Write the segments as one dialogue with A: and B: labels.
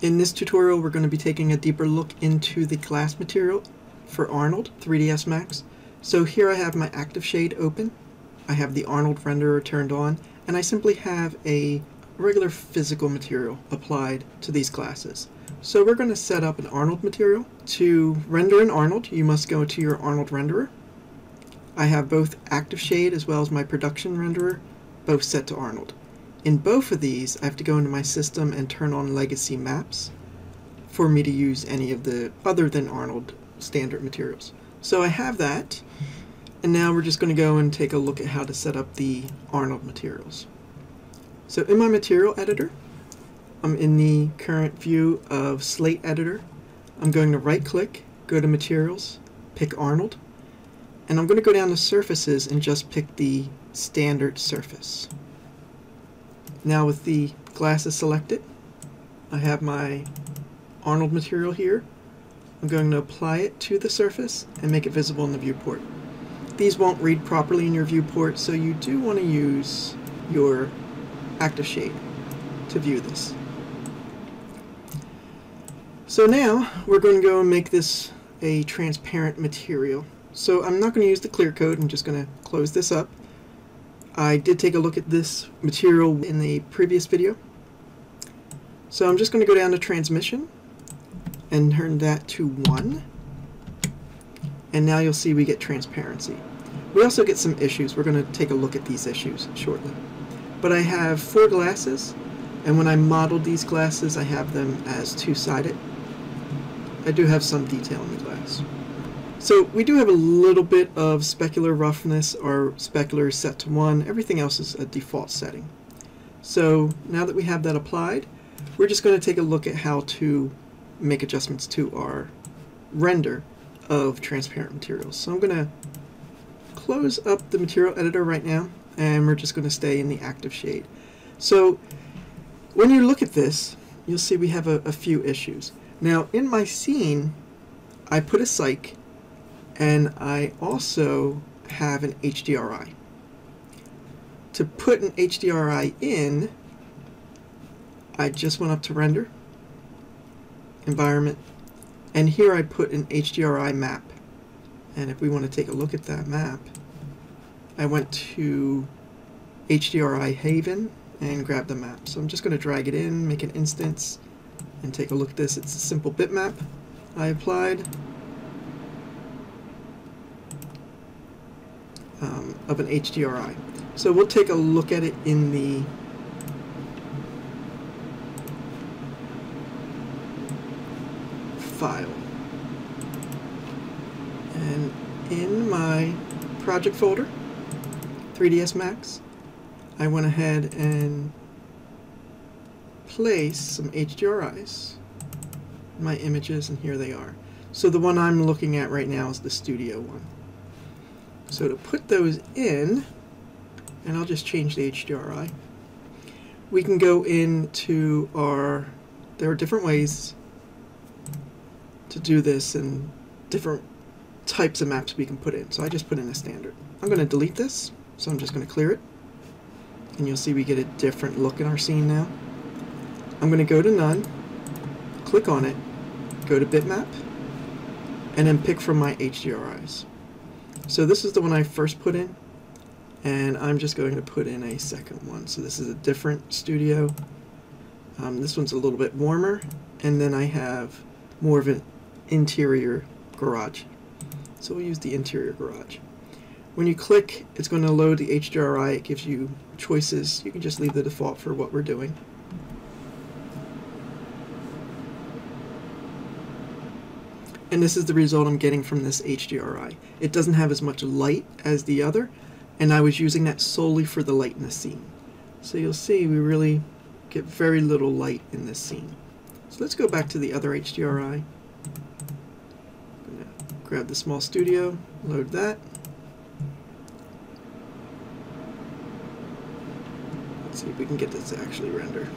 A: In this tutorial we're going to be taking a deeper look into the glass material for Arnold 3ds Max. So here I have my active shade open, I have the Arnold renderer turned on, and I simply have a regular physical material applied to these glasses. So we're going to set up an Arnold material. To render an Arnold you must go to your Arnold renderer. I have both active shade as well as my production renderer both set to Arnold. In both of these, I have to go into my system and turn on legacy maps for me to use any of the other than Arnold standard materials. So I have that, and now we're just going to go and take a look at how to set up the Arnold materials. So in my material editor, I'm in the current view of Slate Editor. I'm going to right click, go to Materials, pick Arnold, and I'm going to go down to Surfaces and just pick the standard surface. Now with the glasses selected, I have my Arnold material here. I'm going to apply it to the surface and make it visible in the viewport. These won't read properly in your viewport, so you do want to use your active shade to view this. So now we're going to go and make this a transparent material. So I'm not going to use the clear coat, I'm just going to close this up. I did take a look at this material in the previous video. So I'm just going to go down to transmission and turn that to 1. And now you'll see we get transparency. We also get some issues. We're going to take a look at these issues shortly. But I have four glasses, and when I modeled these glasses, I have them as two-sided. I do have some detail in the glass. So we do have a little bit of specular roughness. Our specular set to 1. Everything else is a default setting. So now that we have that applied, we're just going to take a look at how to make adjustments to our render of transparent materials. So I'm going to close up the material editor right now and we're just going to stay in the active shade. So when you look at this, you'll see we have a, a few issues. Now in my scene, I put a cyc and I also have an HDRI. To put an HDRI in, I just went up to render, environment, and here I put an HDRI map. And if we want to take a look at that map, I went to HDRI Haven and grabbed the map. So I'm just going to drag it in, make an instance, and take a look at this. It's a simple bitmap I applied. Um, of an HDRI. So we'll take a look at it in the file. And in my project folder, 3ds Max, I went ahead and placed some HDRIs, my images, and here they are. So the one I'm looking at right now is the studio one. So to put those in, and I'll just change the HDRI, we can go into our, there are different ways to do this and different types of maps we can put in. So I just put in a standard. I'm going to delete this, so I'm just going to clear it. And you'll see we get a different look in our scene now. I'm going to go to None, click on it, go to Bitmap, and then pick from my HDRIs. So this is the one I first put in, and I'm just going to put in a second one. So this is a different studio. Um, this one's a little bit warmer, and then I have more of an interior garage. So we'll use the interior garage. When you click, it's going to load the HDRI. It gives you choices. You can just leave the default for what we're doing. And this is the result I'm getting from this HDRI. It doesn't have as much light as the other, and I was using that solely for the light in the scene. So you'll see we really get very little light in this scene. So let's go back to the other HDRI. grab the small studio, load that. Let's see if we can get this to actually render.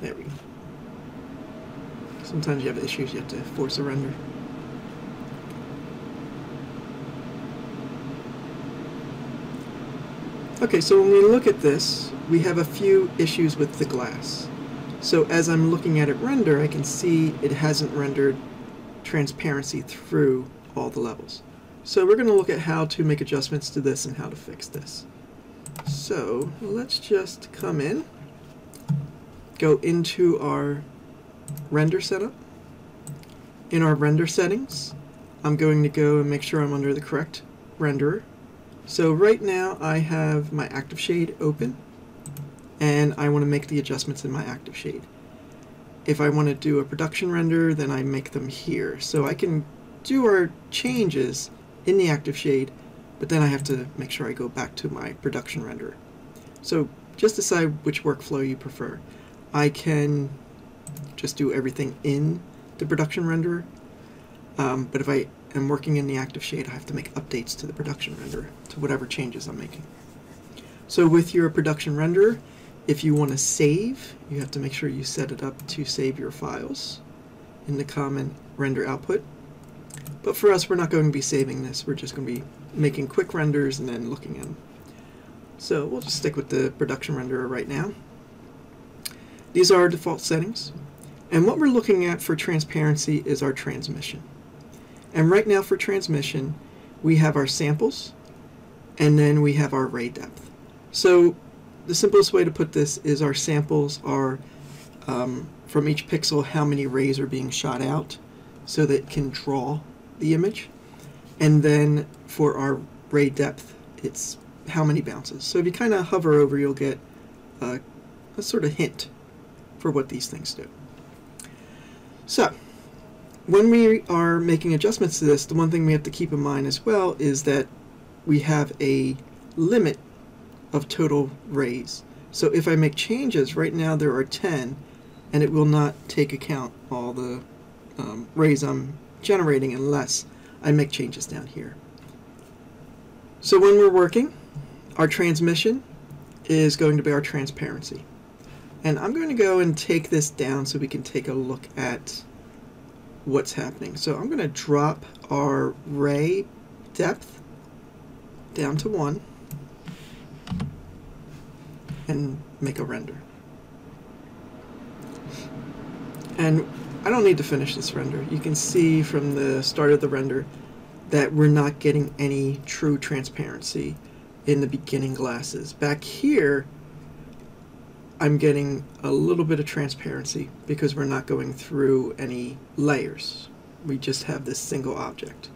A: There we go. Sometimes you have issues, you have to force a render. Okay, so when we look at this, we have a few issues with the glass. So as I'm looking at it render, I can see it hasn't rendered transparency through all the levels. So we're going to look at how to make adjustments to this and how to fix this. So let's just come in, go into our render setup. In our render settings, I'm going to go and make sure I'm under the correct renderer. So right now I have my active shade open and I want to make the adjustments in my active shade. If I want to do a production render then I make them here. So I can do our changes in the active shade but then I have to make sure I go back to my production renderer. So just decide which workflow you prefer. I can just do everything in the production renderer um, but if I am working in the active shade, I have to make updates to the production renderer, to whatever changes I'm making. So with your production renderer, if you want to save, you have to make sure you set it up to save your files in the common render output. But for us, we're not going to be saving this. We're just going to be making quick renders and then looking in. So we'll just stick with the production renderer right now. These are our default settings. And what we're looking at for transparency is our transmission. And right now for transmission, we have our samples, and then we have our ray depth. So the simplest way to put this is our samples are um, from each pixel how many rays are being shot out so that it can draw the image. And then for our ray depth, it's how many bounces. So if you kind of hover over, you'll get a, a sort of hint for what these things do. So when we are making adjustments to this, the one thing we have to keep in mind as well is that we have a limit of total rays. So if I make changes, right now there are 10, and it will not take account all the um, rays I'm generating unless I make changes down here. So when we're working, our transmission is going to be our transparency. And I'm going to go and take this down so we can take a look at what's happening. So I'm going to drop our ray depth down to 1 and make a render. And I don't need to finish this render. You can see from the start of the render that we're not getting any true transparency in the beginning glasses. Back here, I'm getting a little bit of transparency because we're not going through any layers. We just have this single object.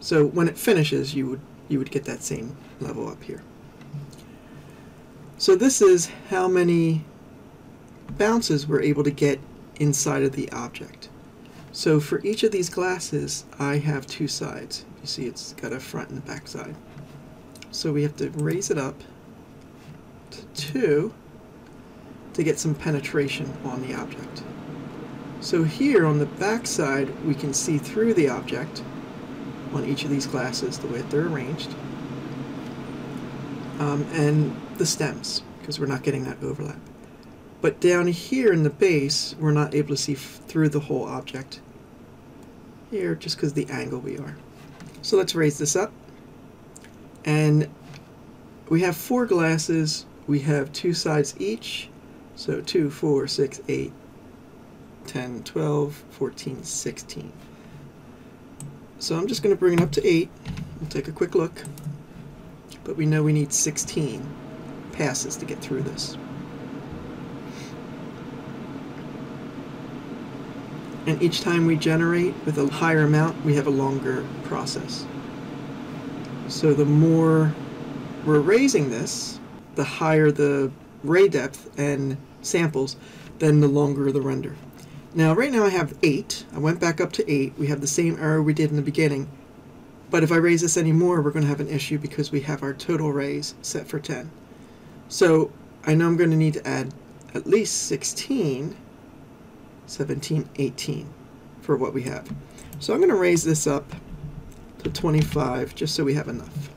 A: So when it finishes, you would, you would get that same level up here. So this is how many bounces we're able to get inside of the object. So for each of these glasses, I have two sides. You see it's got a front and a back side. So we have to raise it up to 2 to get some penetration on the object. So here on the back side, we can see through the object on each of these glasses, the way that they're arranged, um, and the stems, because we're not getting that overlap. But down here in the base, we're not able to see through the whole object here, just because the angle we are. So let's raise this up. And we have four glasses. We have two sides each. So 2, 4, 6, 8, 10, 12, 14, 16. So I'm just going to bring it up to 8. We'll take a quick look. But we know we need 16 passes to get through this. And each time we generate with a higher amount, we have a longer process. So the more we're raising this, the higher the ray depth and samples, then the longer the render. Now right now I have 8. I went back up to 8. We have the same error we did in the beginning. But if I raise this anymore, we're going to have an issue because we have our total rays set for 10. So I know I'm going to need to add at least 16, 17, 18 for what we have. So I'm going to raise this up to 25 just so we have enough.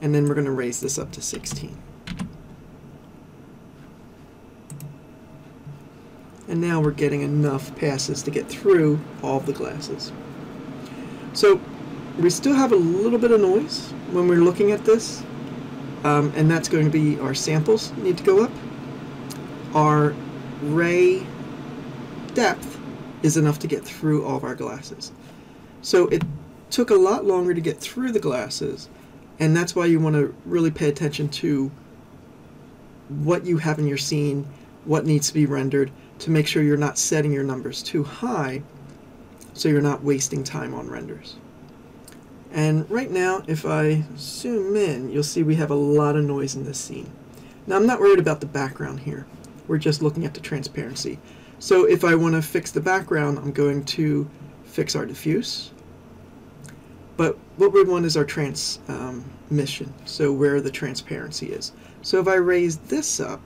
A: And then we're going to raise this up to 16. And now we're getting enough passes to get through all the glasses. So we still have a little bit of noise when we're looking at this, Um, and that's going to be our samples need to go up. Our ray depth is enough to get through all of our glasses. So it took a lot longer to get through the glasses, and that's why you want to really pay attention to what you have in your scene, what needs to be rendered, to make sure you're not setting your numbers too high so you're not wasting time on renders. And right now, if I zoom in, you'll see we have a lot of noise in this scene. Now I'm not worried about the background here. We're just looking at the transparency. So if I want to fix the background, I'm going to fix our diffuse. But what we want is our transmission, um, so where the transparency is. So if I raise this up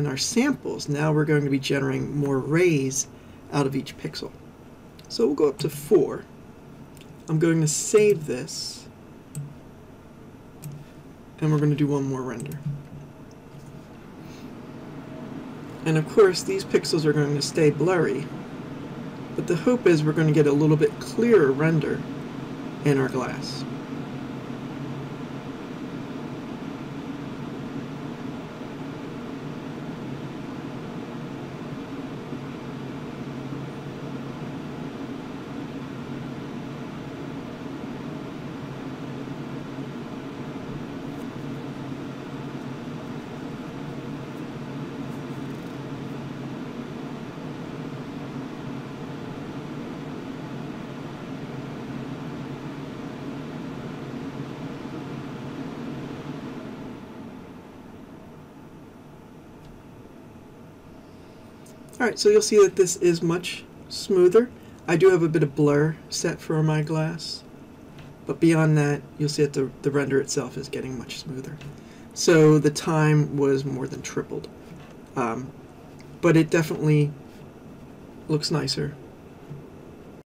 A: in our samples, now we're going to be generating more rays out of each pixel. So we'll go up to 4. I'm going to save this, and we're going to do one more render. And of course, these pixels are going to stay blurry, but the hope is we're going to get a little bit clearer render in our glass. Alright, so you'll see that this is much smoother. I do have a bit of blur set for my glass, but beyond that, you'll see that the, the render itself is getting much smoother. So the time was more than tripled. Um, but it definitely looks nicer